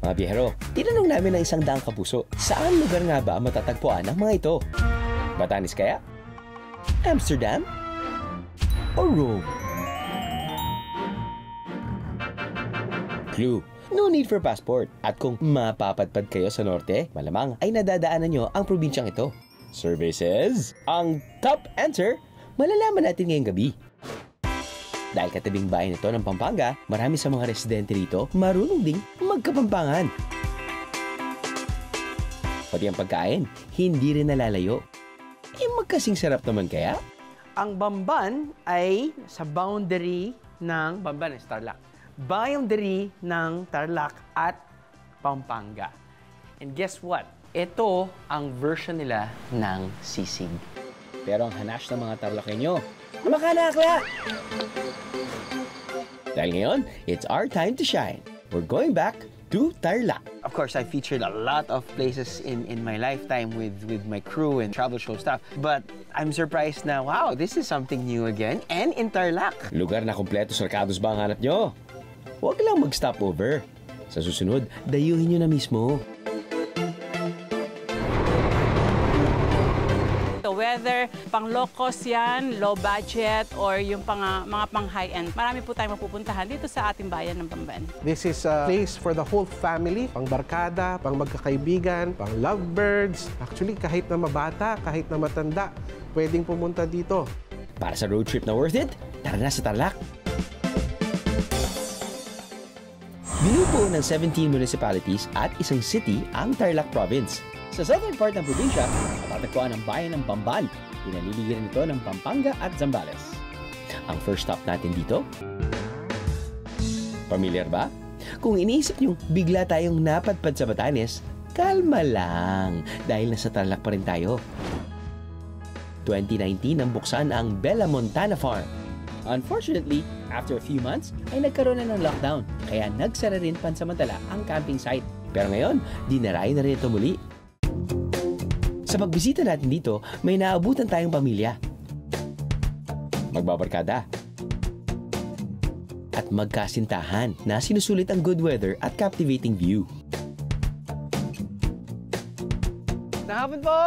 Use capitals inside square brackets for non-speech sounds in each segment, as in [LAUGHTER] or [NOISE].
Mga biyahero, tinanong namin ng isang daang kapuso, saan lugar nga ba matatagpuan ang mga ito? Batanes kaya? Amsterdam? O Rome? Clue, no need for passport. At kung mapapadpad kayo sa norte, malamang ay nadadaanan nyo ang probinsyang ito. Services, ang top answer, malalaman natin ngayong gabi. Dahil katabing bayan ito ng Pampanga, marami sa mga residente rito marunong ding magkapampangan. Pati ang pagkain, hindi rin nalalayo. Eh magkasing sarap naman kaya? Ang Bamban ay sa boundary ng Bamban, is Tarlac. Boundary ng Tarlac at Pampanga. And guess what? Ito ang version nila ng sisig. Pero ang hanash ng mga tarlakenyo, makanakla! Dahil ngayon, it's our time to shine. We're going back to Tarlac. Of course, I featured a lot of places in, in my lifetime with, with my crew and travel show stuff. But I'm surprised na, wow, this is something new again. And in Tarlac. Lugar na kompleto sarkados ba ang hanap nyo? Huwag lang mag-stop over. Sa susunod, dayuhin nyo na mismo. Whether pang low cost yan, low budget, or yung pang, ah, mga pang high-end, marami po tayong mapupuntahan dito sa ating bayan ng Bamban. This is a place for the whole family, pang barkada, pang magkakaibigan, pang lovebirds. Actually, kahit na mabata, kahit na matanda, pwedeng pumunta dito. Para sa road trip na worth it, tara na sa Tarlac. Binubuo ng 17 municipalities at isang city ang Tarlac Province. Sa southern part ng probinsya, matatagpuan ang bayan ng Bamban. Pinaliligiran ito ng Pampanga at Zambales. Ang first stop natin dito, Pamilyar ba? Kung iniisip nyo, bigla tayong napadpad sa Batanes, kalma lang dahil nasa Tarlac pa rin tayo. 2019 nang buksan ang Bella Montana Farm. Unfortunately, after a few months, ay nagkaroon na ng lockdown, kaya nagsara rin pansamantala ang camping site. Pero ngayon, dinarayo na rin ito muli. Sa pagbisita natin dito, may naabutan tayong pamilya. Magbabarkada. At magkasintahan na sinusulit ang good weather at captivating view. Nahapon po!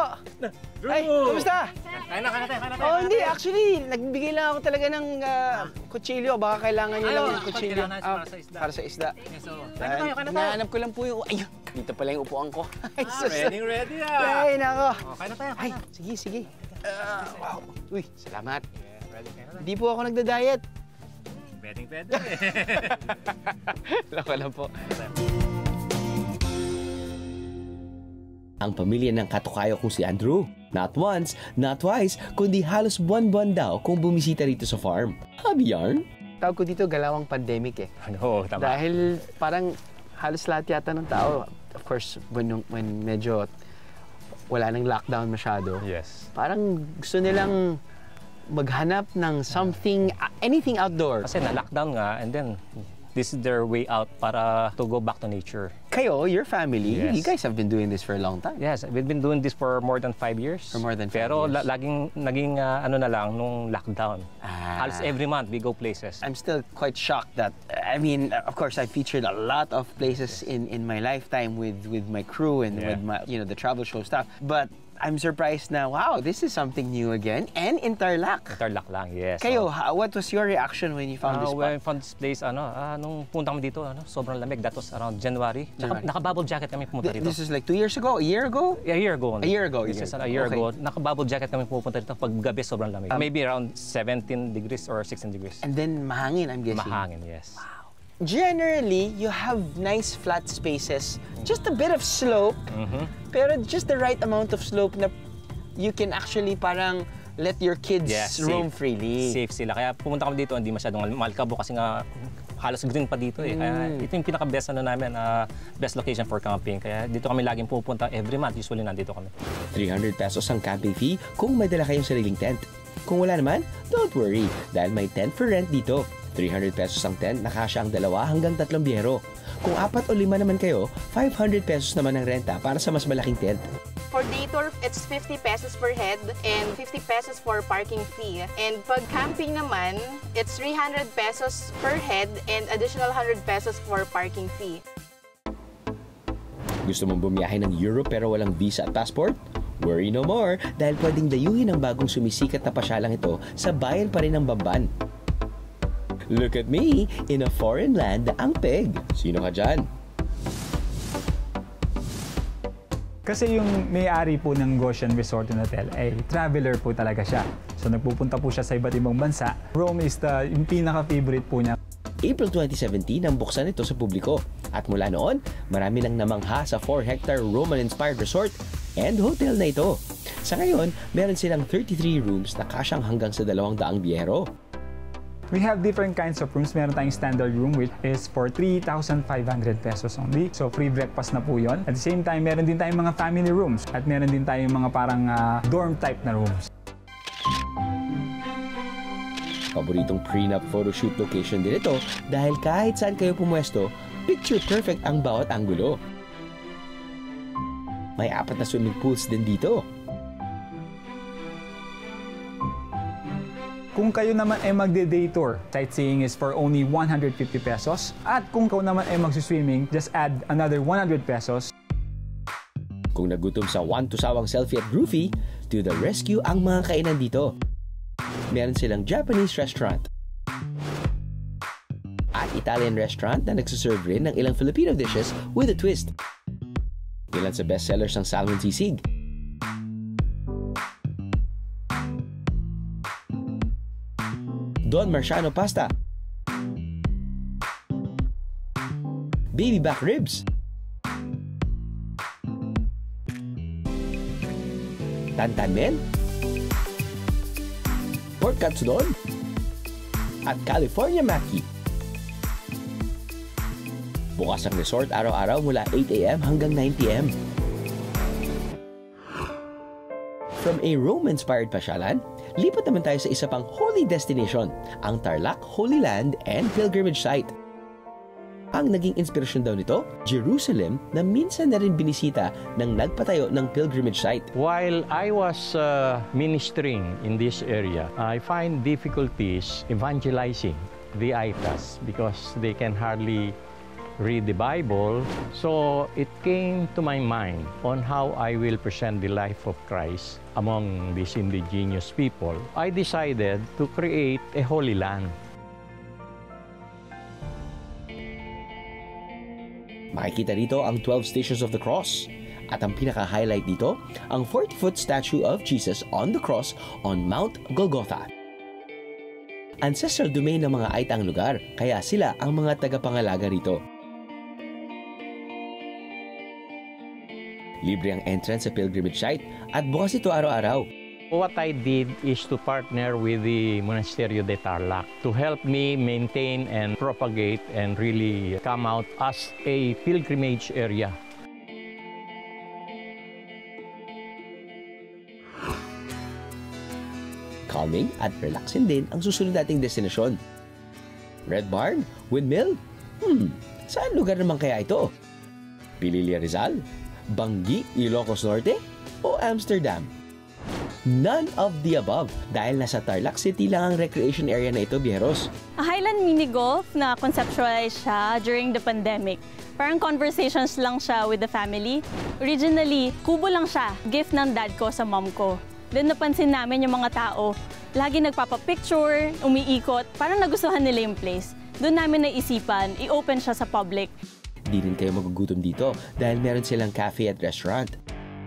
Ay, kumusta? Kaya na, kaya na, kaya na. Oh, hindi. Actually, nagbigay lang ako talaga ng ah, kutsilyo. Baka kailangan niyo lang ng kutsilyo. Ah, para sa isda. Para sa isda. Yes, so, kaya na Dahil tayo, kaya na tayo. Hinahanap ko lang po yung... Ayun, dito pala yung upuan ko. [LAUGHS] Ay, Ah, ready, ready ah. Ay, nako. Oh, kaya na tayo, Ay, na. sige, sige. Ah, wow. Uy, salamat. Yes, ready, kaya na. Hindi po ako nagda-diet. Pwedeng pwede. [LAUGHS] Lako lang po. ang pamilya ng katukayo kong si Andrew. Not once, not twice, kundi halos buwan-buwan daw kung bumisita rito sa farm. Habi yarn? Tawag ko dito galawang pandemic eh. [LAUGHS] Oo, tama. Dahil parang halos lahat yata ng tao, of course, when, when medyo wala nang lockdown masyado, Yes. parang gusto nilang maghanap ng something, anything outdoor. Kasi na-lockdown nga and then this is their way out para to go back to nature. Kayo, your family, Yes. you guys have been doing this for a long time. Yes, we've been doing this for more than five years. For more than five Pero years. la- laging naging ah, ano na lang nung lockdown. Ah. Halos every month we go places. I'm still quite shocked that I mean, of course, I featured a lot of places in, in my lifetime with with my crew and Yeah. with my you know the travel show stuff. But I'm surprised now. Wow, this is something new again, and in Tarlac. Tarlac lang, yes. Kayo, Oh. ha- what was your reaction when you found Ah, this when I spot? found this place, ano, ah, nung punta kami dito, ano, sobrang lamig. That was around January. January. Naka, naka-bubble jacket kami pumunta Th- dito. This is like two years ago, a year ago. A year ago. only. A year ago, a This year is a year Okay. ago. Naka-bubble jacket kami pupunta dito. Pag gabi, sobrang lamig. Maybe around 17 degrees or 16 degrees. And then mahangin, I'm guessing. Mahangin, yes. Generally, you have nice flat spaces, just a bit of slope, Mm-hmm. pero just the right amount of slope na you can actually parang let your kids Yes, roam safe. freely. Safe sila. Kaya pumunta kami dito, hindi masyadong malkabo kasi nga halos green pa dito eh. Kaya Mm. ito yung pinaka-best ano namin, ah, best location for camping. Kaya dito kami laging pupunta every month. Usually nandito kami. 300 pesos ang camping fee kung may dala kayong sariling tent. Kung wala naman, don't worry dahil may tent for rent dito. 300 pesos ang tent, nakasya ang dalawa hanggang tatlong biyero. Kung apat o lima naman kayo, 500 pesos naman ang renta para sa mas malaking tent. For day tour, it's 50 pesos per head and 50 pesos for parking fee. And pag camping naman, it's 300 pesos per head and additional 100 pesos for parking fee. Gusto mong bumiyahe ng Europe pero walang visa at passport? Worry no more dahil pwedeng dayuhin ang bagong sumisikat na pasyalang ito sa bayan pa rin ng Bamban. Look at me, in a foreign land ang peg. Sino ka dyan? Kasi yung may-ari po ng Goshen Resort and Hotel ay traveler po talaga siya. So nagpupunta po siya sa iba't ibang bansa. Rome is the, yung pinaka-favorite po niya. April 2017 nang buksan ito sa publiko. At mula noon, marami nang namangha sa 4-hectare Roman-inspired resort and hotel na ito. Sa ngayon, meron silang 33 rooms na kasyang hanggang sa 200 biyero. We have different kinds of rooms. Meron tayong standard room which is for 3,500 pesos only. So free breakfast na po yon. At the same time, meron din tayong mga family rooms. At meron din tayong mga parang ah, dorm type na rooms. Paboritong prenup photoshoot location din ito dahil kahit saan kayo pumwesto, picture perfect ang bawat anggulo. May apat na swimming pools din dito. Kung kayo naman ay magde-day tour, sightseeing is for only 150 pesos. At kung kayo naman ay magsiswimming, just add another 100 pesos. Kung nagutom sa one to sawang selfie at groovy, to the rescue ang mga kainan dito. Meron silang Japanese restaurant at Italian restaurant na nagsaserve rin ng ilang Filipino dishes with a twist. Ilan sa bestsellers ng salmon sisig. Don Marciano pasta. Baby back ribs. Tantan Men, Pork Katsudon, at California Maki. Bukas ang resort araw-araw mula 8am hanggang 9pm. From a Rome-inspired pasyalan, lipat naman tayo sa isa pang holy destination, ang Tarlac Holy Land and Pilgrimage Site. Ang naging inspirasyon daw nito, Jerusalem na minsan na rin binisita ng nagpatayo ng pilgrimage site. While I was uh, ministering in this area, I find difficulties evangelizing the Aitas because they can hardly read the Bible. So it came to my mind on how I will present the life of Christ among these indigenous people. I decided to create a holy land. Makikita dito ang 12 Stations of the Cross. At ang pinaka-highlight dito, ang 40-foot statue of Jesus on the cross on Mount Golgotha. Ancestral domain ng mga Aita ang lugar, kaya sila ang mga tagapangalaga rito. Libre ang entrance sa pilgrimage site at bukas ito araw-araw. What I did is to partner with the Monasterio de Tarlac to help me maintain and propagate and really come out as a pilgrimage area. Calming at relaxing din ang susunod nating destinasyon. Red Barn? Windmill? Hmm, saan lugar naman kaya ito? Pililia Rizal? Banggi, Ilocos Norte? O Amsterdam? None of the above dahil nasa Tarlac City lang ang recreation area na ito, Bieros. A Highland Mini Golf na conceptualize siya during the pandemic. Parang conversations lang siya with the family. Originally, kubo lang siya. Gift ng dad ko sa mom ko. Then napansin namin yung mga tao, lagi nagpapapicture, umiikot, parang nagustuhan nila yung place. Doon namin naisipan, i-open siya sa public. Di rin kayo magugutom dito dahil meron silang cafe at restaurant.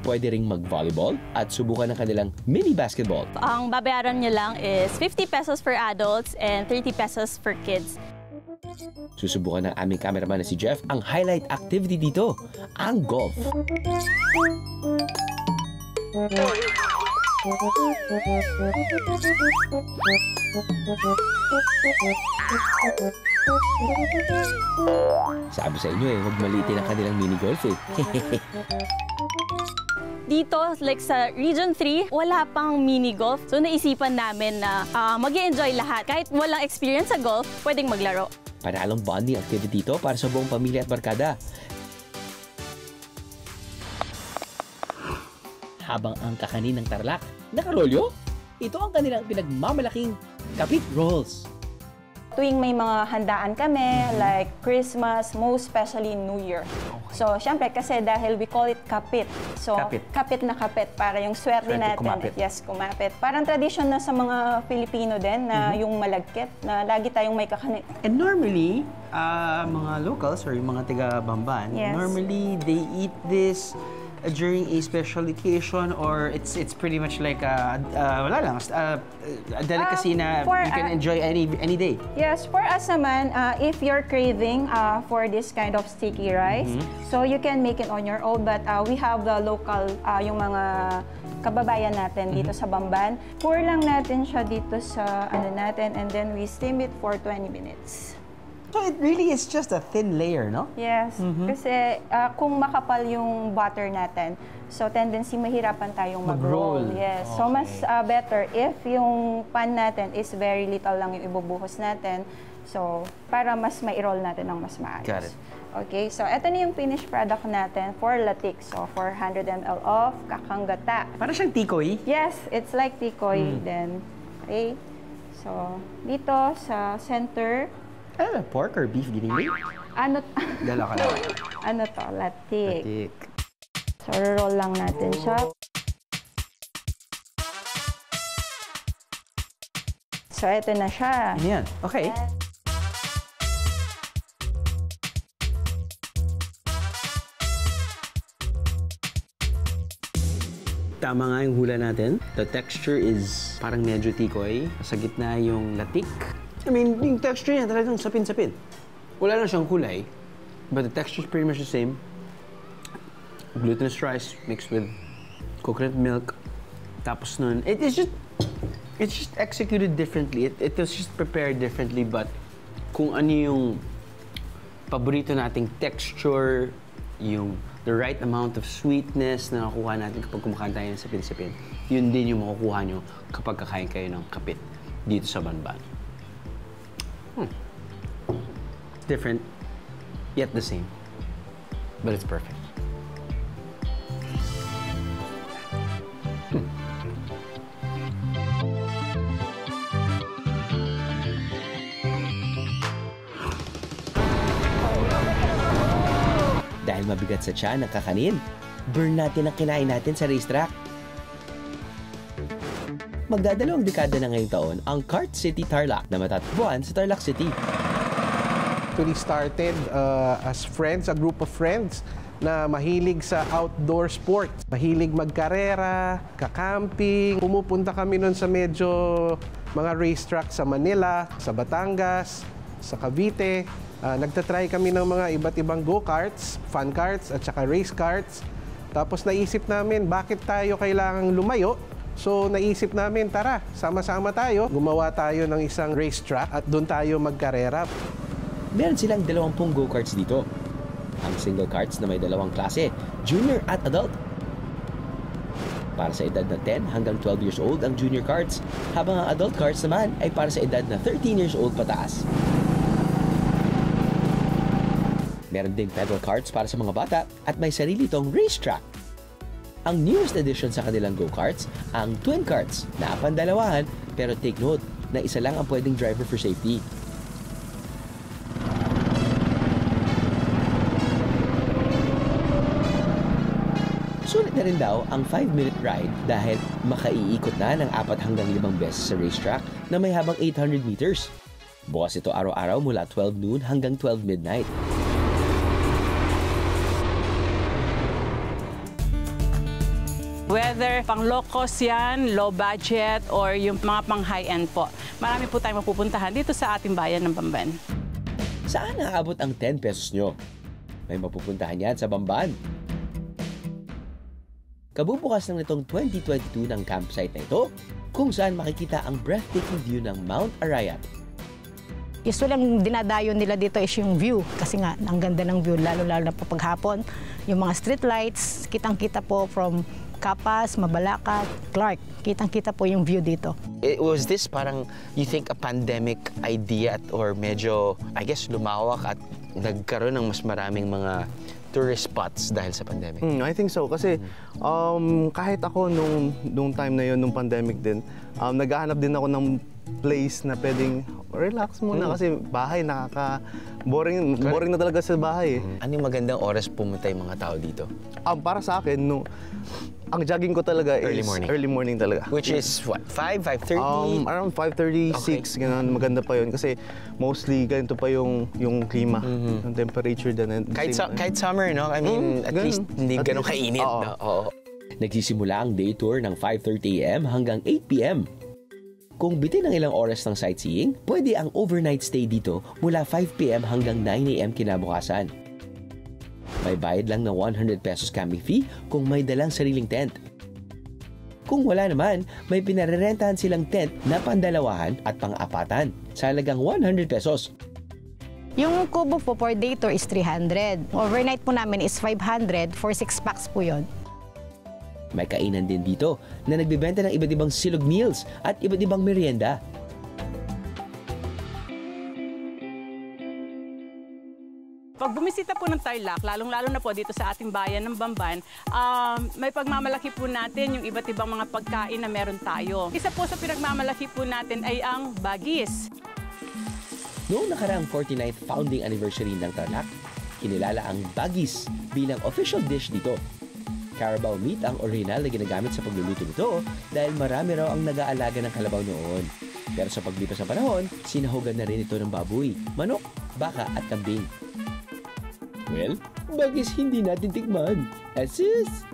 Pwede ring mag-volleyball at subukan ng kanilang mini basketball. Ang babayaran niya lang is 50 pesos for adults and 30 pesos for kids. Susubukan ng aming cameraman na si Jeff ang highlight activity dito, ang golf. Sabi sa inyo eh, huwag maliitin ang kanilang mini golf eh. [LAUGHS] Dito, like sa Region 3, wala pang mini golf. So naisipan namin na uh, mag enjoy lahat. Kahit walang experience sa golf, pwedeng maglaro. Panalong bonding activity ito para sa buong pamilya at barkada. Habang ang kakanin ng tarlak nakarolyo, ito ang kanilang pinagmamalaking kapit rolls. Tuwing may mga handaan kami, like Christmas, most especially New Year. So, syempre, kasi dahil we call it kapit. So, Kapit. na kapit para yung swerte natin. kumapit. Yes, kumapit. Parang tradition na sa mga Filipino din na Mhm. yung malagkit, na lagi tayong may kakanin. And normally, ah, mga locals or yung mga taga Bamban, Yes. normally they eat this uh, during a special occasion or it's it's pretty much like a, uh, wala lang, uh, a delicacy na Ah, for, you can uh, enjoy any any day. Yes, for us naman, uh, if you're craving uh, for this kind of sticky rice, Mhm. so you can make it on your own, but uh, we have the local, uh, yung mga kababayan natin dito Mhm. sa Bamban. Pour lang natin siya dito sa ano natin and then we steam it for 20 minutes. So it really is just a thin layer, no? Yes, Mhm. kasi uh, kung makapal yung butter natin, so tendency mahirapan tayong mag-roll. Mag-roll. Yes, so mas uh, better if yung pan natin is very little lang yung ibubuhos natin. So, para mas mai-roll natin ng mas maayos. Got it. Okay, so ito na yung finished product natin for latik. So, 400 ml of kakanggata. Para siyang tikoy. Yes, it's like tikoy Mm. then. Okay, so dito sa center, Ah, pork or beef ginili? ano, Dala ka lang. [LAUGHS] ano to, latik. Tik. So, roll lang natin siya. So, ito na siya. Yan. Okay. Tama nga yung hula natin. The texture is parang medyo tikoy. Sa gitna yung latik. I mean, yung texture niya talagang sapin-sapin. Wala lang siyang kulay. But the texture is pretty much the same. Glutinous rice mixed with coconut milk. Tapos nun, it is just, it's just executed differently. It, it was just prepared differently, but kung ano yung paborito nating texture, yung the right amount of sweetness na nakukuha natin kapag kumakain tayo ng sapin-sapin, yun din yung makukuha nyo kapag kakain kayo ng kapit dito sa Banban. Different, yet the same. But it's perfect. Dahil mabigat sa tiyan ang kakanin, burn natin ang kinain natin sa racetrack. Magdadalawang dekada na ngayong taon ang Kart City Tarlac na matatagpuan sa Tarlac City. Actually started uh, as friends, a group of friends na mahilig sa outdoor sports. Mahilig magkarera, kakamping. Pumupunta kami nun sa medyo mga racetrack sa Manila, sa Batangas, sa Cavite. Uh, nagtatry kami ng mga iba't ibang go-karts, fun karts at saka race karts. Tapos naisip namin, bakit tayo kailangang lumayo So naisip namin, tara, sama-sama tayo. Gumawa tayo ng isang racetrack at doon tayo magkarera. Meron silang 20 go-karts dito. Ang single karts na may dalawang klase, junior at adult. Para sa edad na 10 hanggang 12 years old ang junior karts, habang ang adult karts naman ay para sa edad na 13 years old pataas. Meron ding pedal karts para sa mga bata at may sarili tong racetrack. Ang newest addition sa kanilang go-karts, ang twin karts na pandalawahan pero take note na isa lang ang pwedeng driver for safety. Na rin daw ang 5-minute ride dahil makaiikot na ng 4 hanggang 5 beses sa racetrack na may habang 800 meters. Bukas ito araw-araw mula 12 noon hanggang 12 midnight. Whether pang low cost yan, low budget, or yung mga pang high-end po. Marami po tayong mapupuntahan dito sa ating bayan ng Bamban. Saan naabot ang 10 pesos nyo? May mapupuntahan yan sa Bamban. Kabubukas ng itong 2022 ng campsite na ito, kung saan makikita ang breathtaking view ng Mount Arayat. Usually ang dinadayo nila dito is yung view kasi nga ang ganda ng view lalo-lalo na pag hapon. Yung mga street lights, kitang-kita po from Kapas, Mabalaka, Clark. Kitang-kita po yung view dito. It, was this parang, you think, a pandemic idea at, or medyo, I guess, lumawak at nagkaroon ng mas maraming mga tourist spots dahil sa pandemic? Mm, I think so. Kasi um, kahit ako nung, nung time na yun, nung pandemic din, um, naghahanap din ako ng place na pwedeng relax muna kasi bahay nakaka boring boring na talaga sa bahay. Eh. Anong magandang oras pumunta yung mga tao dito? Um, para sa akin, no, ang jogging ko talaga Early is morning. early morning talaga. Which is what? 5, 5.30? Um, around 5.36, ganun, maganda pa yun. Kasi mostly ganito pa yung, yung klima, yung temperature din. and kahit, same- sa, kahit summer, no? I mean, Mm, at ganun. least hindi At ganun kainit. oo. No? Oo. Nagsisimula ang day tour ng 5.30 a.m. hanggang 8 p.m. Kung bitin ng ilang oras ng sightseeing, pwede ang overnight stay dito mula 5 p.m. hanggang 9 a.m. kinabukasan. May bayad lang ng 100 pesos camping fee kung may dalang sariling tent. Kung wala naman, may pinarerentahan silang tent na pandalawahan at pang-apatan sa halagang 100 pesos. Yung kubo po for day tour is 300. Overnight po namin is 500 for 6 packs po yon. May kainan din dito na nagbebenta ng iba't ibang silog meals at iba't ibang merienda. Pag bumisita po ng Tarlac, lalong-lalo na po dito sa ating bayan ng Bamban, um, may pagmamalaki po natin yung iba't ibang mga pagkain na meron tayo. Isa po sa pinagmamalaki po natin ay ang bagis. Noong nakaraang 49th founding anniversary ng Tarlac, kinilala ang bagis bilang official dish dito. Carabao meat ang original na ginagamit sa pagluluto nito dahil marami raw ang nag-aalaga ng kalabaw noon. Pero sa paglipas ng panahon, sinahugan na rin ito ng baboy, manok, baka at kambing. Well, bagis hindi natin tikman. Asus!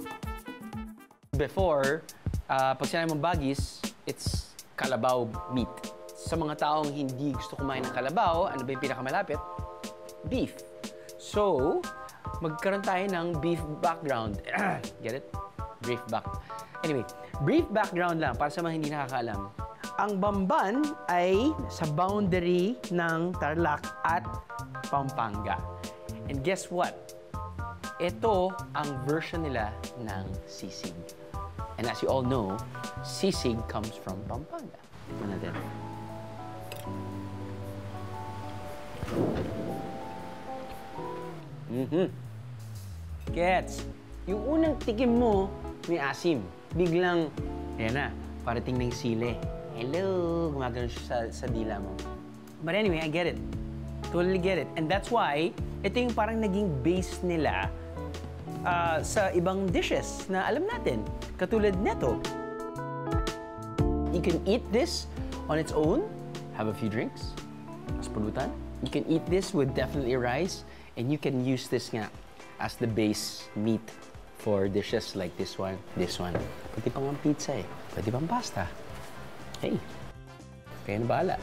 Before, uh, pag sinabi mong bagis, it's kalabaw meat. Sa mga taong hindi gusto kumain ng kalabaw, ano ba yung pinakamalapit? Beef. So, magkaroon tayo ng beef background. [CLEARS THROAT] Get it? Brief back. Anyway, brief background lang para sa mga hindi nakakaalam. Ang Bamban ay sa boundary ng Tarlac at Pampanga. And guess what? Ito ang version nila ng sisig. And as you all know, sisig comes from Pampanga. Tignan natin. Mhm. Gets. Yung unang tikim mo, may asim. Biglang, ayan na, parating na yung sili. Hello! Gumagano siya sa, sa dila mo. But anyway, I get it. Totally get it. And that's why, ito yung parang naging base nila ah, sa ibang dishes na alam natin. Katulad neto. You can eat this on its own, have a few drinks, as pulutan. You can eat this with definitely rice, and you can use this nga as the base meat for dishes like this one, this one. Pwede pang ang pizza eh. Pwede pang pasta. Hey, kayo na bahala.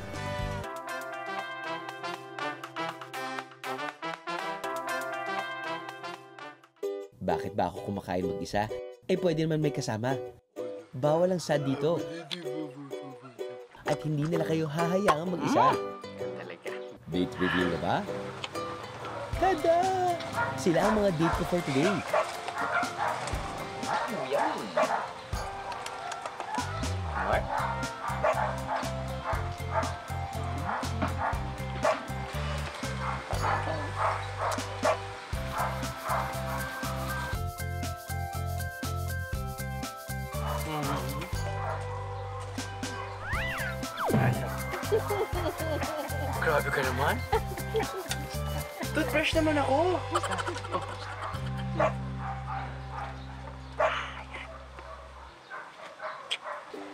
Bakit ba ako kumakain mag-isa? Eh pwede naman may kasama. Bawal ang sad dito. At hindi nila kayo hahayangang mag-isa. Date reveal na ba? Tada! Sila ang mga date ko for today. What? Grabe ka naman. [LAUGHS] Toothbrush naman ako.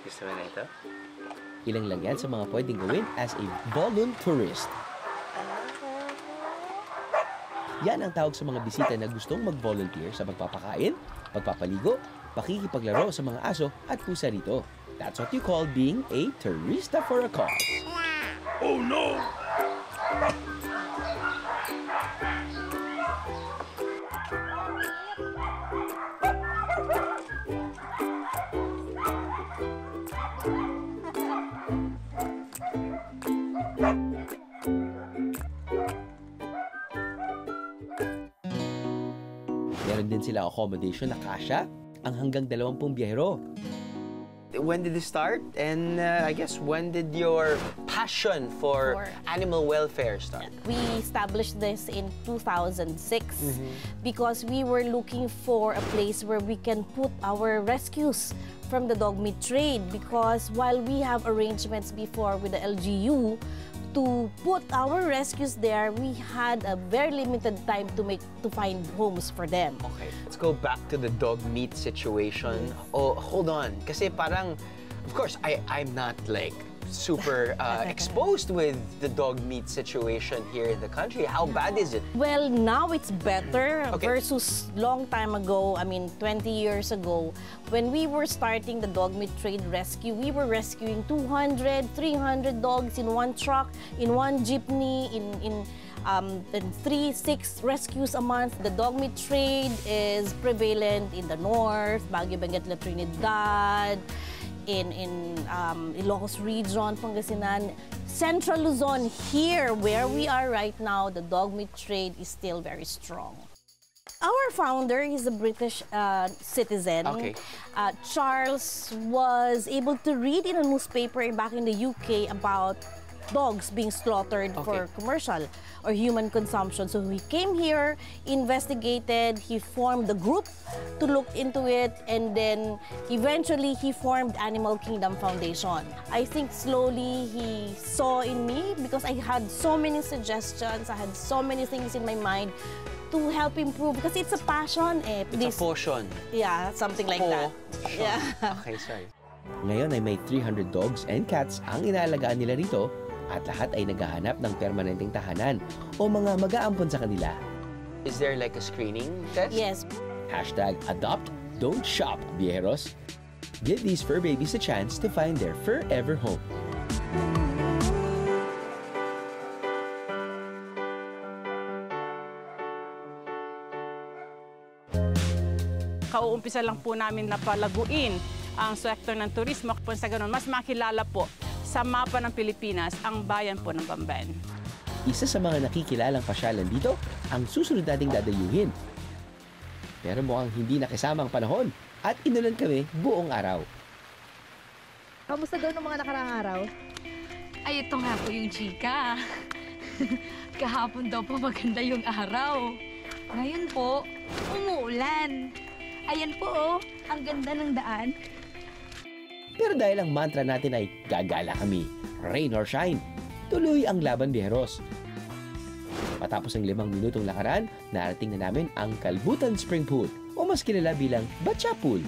Gusto mo na ito? Ilang lang yan sa mga pwedeng gawin as a volunteerist. Yan ang tawag sa mga bisita na gustong mag-volunteer sa pagpapakain, pagpapaligo, pakikipaglaro sa mga aso at pusa rito. That's what you call being a tourista for a cause. Oh no! Sila accommodation na kasya ang hanggang 20 biyahero. when did this start? And uh, I guess when did your passion for For- animal welfare start? We established this in 2006 Mhm. because we were looking for a place where we can put our rescues from the dog meat trade because while we have arrangements before with the LGU to put our rescues there, we had a very limited time to make to find homes for them. Okay, let's go back to the dog meat situation. Oh, hold on. Kasi parang, of course, I, I'm not like super uh, exposed with the dog meat situation here in the country. How bad is it? Well, now it's better Okay. versus long time ago, I mean 20 years ago, when we were starting the dog meat trade rescue, we were rescuing 200, 300 dogs in one truck, in one jeepney, in in um, in three, six rescues a month. The dog meat trade is prevalent in the north, Baguio, Benguet, La Trinidad, in in um, Ilocos region, Pangasinan, Central Luzon. Here, where we are right now, the dog meat trade is still very strong. Our founder is a British uh, citizen. Okay. Uh, Charles was able to read in a newspaper back in the UK about dogs being slaughtered for commercial or human consumption. So he came here, investigated, he formed the group to look into it, and then eventually he formed Animal Kingdom Foundation. I think slowly he saw in me because I had so many suggestions, I had so many things in my mind to help improve because it's a passion eh. It's a potion. Yeah, something like that. Yeah. Okay, sorry. Ngayon ay may 300 dogs and cats ang inaalagaan nila rito at lahat ay naghahanap ng permanenteng tahanan o mga mag-aampon sa kanila. Is there like a screening test? Yes. Hashtag adopt, don't shop, viejeros. Give these fur babies a chance to find their forever home. Kauumpisa lang po namin na palaguin ang sektor ng turismo. Kung sa ganun, mas makilala po sa mapa ng Pilipinas ang bayan po ng Bamban. Isa sa mga nakikilalang pasyalan dito ang susunod nating dadayuhin. Pero mukhang hindi nakisama ang panahon at inulan kami buong araw. Kamusta daw ng mga nakaraang araw? Ay, ito nga po yung chika. [LAUGHS] Kahapon daw po maganda yung araw. Ngayon po, umuulan. Ayan po oh, ang ganda ng daan. Pero dahil ang mantra natin ay gagala kami, rain or shine, tuloy ang laban biheros. Matapos ang limang minutong lakaran, narating na namin ang Kalbutan Spring Pool o mas kilala bilang Batcha Pool.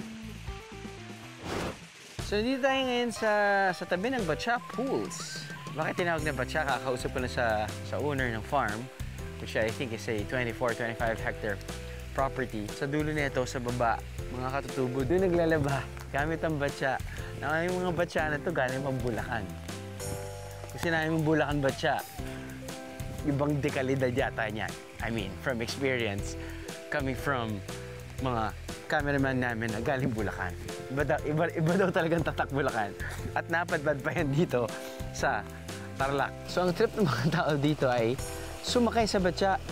So, dito tayo ngayon sa, sa tabi ng Batcha Pools. Bakit tinawag na Batcha? Kakausap ko na sa, sa owner ng farm, which I think is a 24-25 hectare property. Sa dulo nito, sa baba, mga katutubo, doon naglalaba gamit ang Batcha. Na yung mga Batcha na to galing pang Bulacan. Kasi namin Bulacan Batcha, ibang dekalidad yata niyan. I mean, from experience, coming from mga cameraman namin na galing Bulacan. Iba, daw, iba, iba daw talagang tatak Bulacan. At napadbad pa yan dito sa Tarlac. So ang trip ng mga [LAUGHS] tao dito ay sumakay sa batya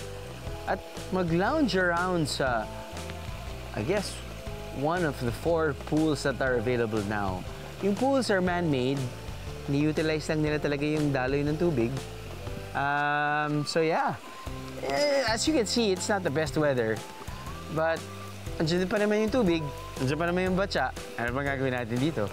at mag-lounge around sa, I guess, one of the four pools that are available now. Yung pools are man-made. Ni-utilize lang nila talaga yung daloy ng tubig. Um, so yeah, Eh, as you can see, it's not the best weather. But, andyan pa naman yung tubig, andyan pa naman yung batya. Ano bang gagawin natin dito?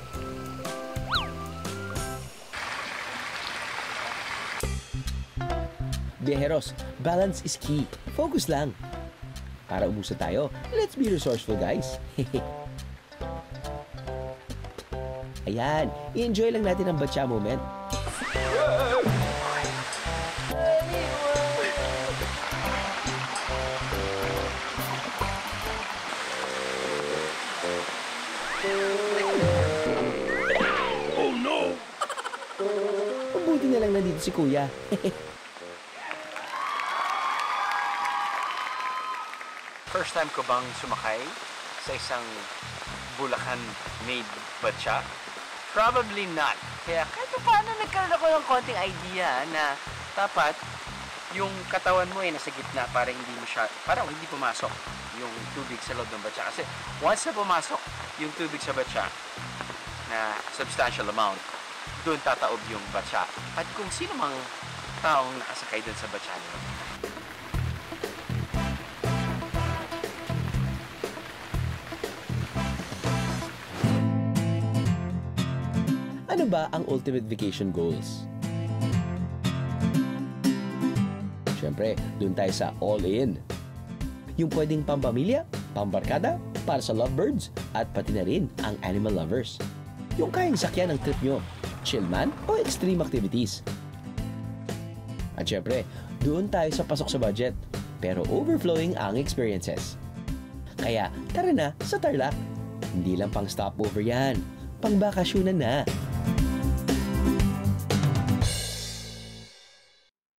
Biheros, balance is key. Focus lang. Para umusa tayo, let's be resourceful guys. [LAUGHS] Ayan, i-enjoy lang natin ang batya moment. Oh no! Mabuti na lang nandito si Kuya. First time ko bang sumakay sa isang Bulacan-made batya? Probably not. Kaya kahit pa paano nagkaroon ako ng konting idea na dapat yung katawan mo ay nasa gitna para hindi mo siya, parang hindi pumasok yung tubig sa loob ng batya. Kasi once na pumasok yung tubig sa batya, na substantial amount, doon tataob yung batya. At kung sino mang taong nakasakay doon sa batya nyo, Ano ba ang ultimate vacation goals? Siyempre, dun tayo sa all-in. Yung pwedeng pampamilya, pambarkada, para sa lovebirds, at pati na rin ang animal lovers. Yung kayang sakyan ng trip nyo, chill man o extreme activities. At syempre, doon tayo sa pasok sa budget, pero overflowing ang experiences. Kaya tara na sa Tarlac. Hindi lang pang stopover yan, pang bakasyonan na.